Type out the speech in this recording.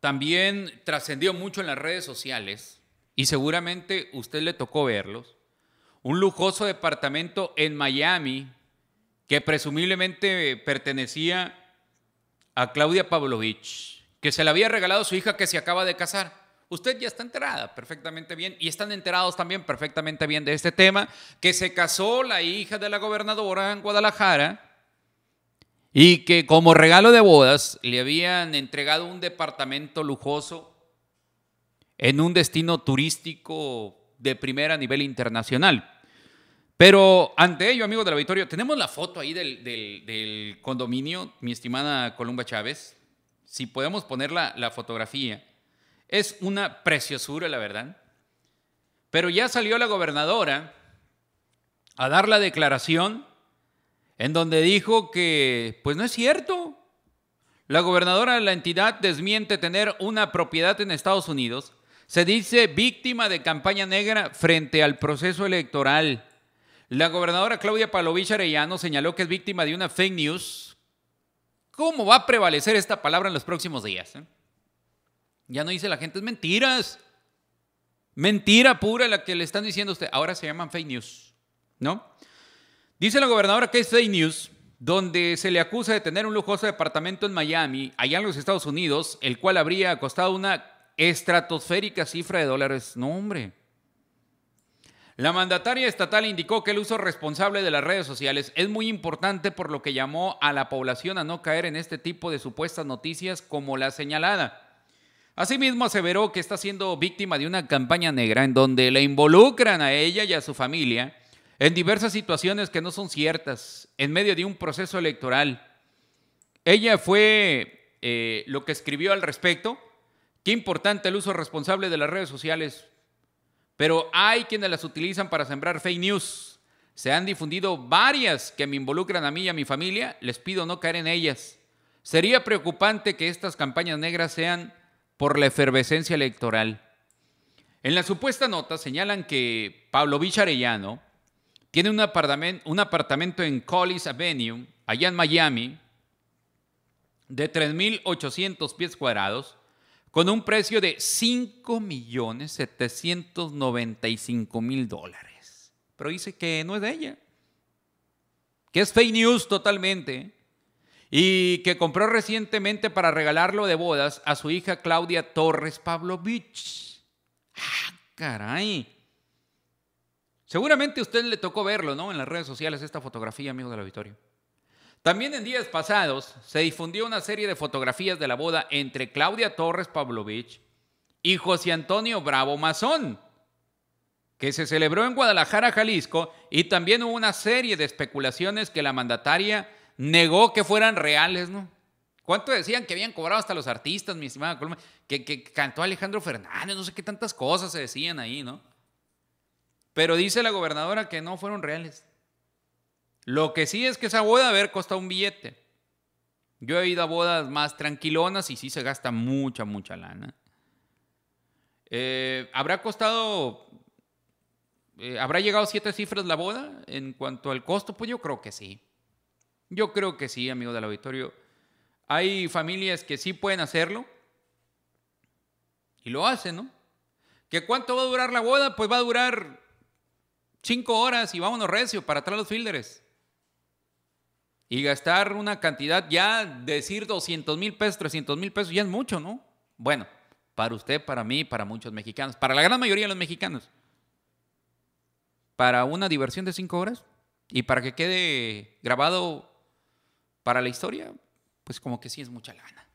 también trascendió mucho en las redes sociales y seguramente usted le tocó verlos. Un lujoso departamento en Miami que presumiblemente pertenecía a Claudia Pavlovich, que se le había regalado a su hija que se acaba de casar. Usted ya está enterada perfectamente bien y están enterados también perfectamente bien de este tema, que se casó la hija de la gobernadora en Guadalajara y que como regalo de bodas le habían entregado un departamento lujoso en un destino turístico de primera a nivel internacional. Pero ante ello, amigos del auditorio, tenemos la foto ahí del, condominio, mi estimada Columba Chávez. Si podemos poner la, la fotografía. Es una preciosura, la verdad. Pero ya salió la gobernadora a dar la declaración en donde dijo que, pues no es cierto. La gobernadora de la entidad desmiente tener una propiedad en Estados Unidos. Se dice víctima de campaña negra frente al proceso electoral. La gobernadora Claudia Palovich Arellano señaló que es víctima de una fake news. ¿Cómo va a prevalecer esta palabra en los próximos días? Eh? Ya no dice la gente, es mentiras. Mentira pura la que le están diciendo a usted. Ahora se llaman fake news, ¿no? Dice la gobernadora que es news, donde se le acusa de tener un lujoso departamento en Miami, allá en los Estados Unidos, el cual habría costado una estratosférica cifra de dólares. No, hombre. La mandataria estatal indicó que el uso responsable de las redes sociales es muy importante por lo que llamó a la población a no caer en este tipo de supuestas noticias como la señalada. Asimismo, aseveró que está siendo víctima de una campaña negra en donde le involucran a ella y a su familia en diversas situaciones que no son ciertas, en medio de un proceso electoral. Ella fue eh, lo que escribió al respecto. Qué importante el uso responsable de las redes sociales. Pero hay quienes las utilizan para sembrar fake news. Se han difundido varias que me involucran a mí y a mi familia. Les pido no caer en ellas. Sería preocupante que estas campañas negras sean por la efervescencia electoral. En la supuesta nota señalan que Pablo Vicharellano tiene un apartamento, en Collis Avenue, allá en Miami, de 3.800 pies cuadrados, con un precio de 5.795.000 dólares. Pero dice que no es de ella, que es fake news totalmente, y que compró recientemente para regalarlo de bodas a su hija Claudia Torres Pavlovich. ¡Ah, caray! Seguramente a usted le tocó verlo, ¿no? En las redes sociales, esta fotografía, amigo del auditorio. También en días pasados se difundió una serie de fotografías de la boda entre Claudia Torres Pavlovich y José Antonio Bravo Mazón, que se celebró en Guadalajara, Jalisco, y también hubo una serie de especulaciones que la mandataria negó que fueran reales, ¿no? ¿Cuánto decían que habían cobrado hasta los artistas, mi estimada Coloma? Que, que cantó Alejandro Fernández, no sé qué tantas cosas se decían ahí, ¿no? Pero dice la gobernadora que no fueron reales. Lo que sí es que esa boda haber costado un billete. Yo he ido a bodas más tranquilonas y sí se gasta mucha, mucha lana. Eh, ¿Habrá costado, eh, habrá llegado a siete cifras la boda en cuanto al costo? Pues yo creo que sí. Yo creo que sí, amigo del auditorio. Hay familias que sí pueden hacerlo y lo hacen, ¿no? ¿Que cuánto va a durar la boda? Pues va a durar Cinco horas y vámonos recio para atrás los fielders. Y gastar una cantidad, ya decir 200 mil pesos, 300 mil pesos, ya es mucho, ¿no? Bueno, para usted, para mí, para muchos mexicanos, para la gran mayoría de los mexicanos. Para una diversión de cinco horas y para que quede grabado para la historia, pues como que sí es mucha lana.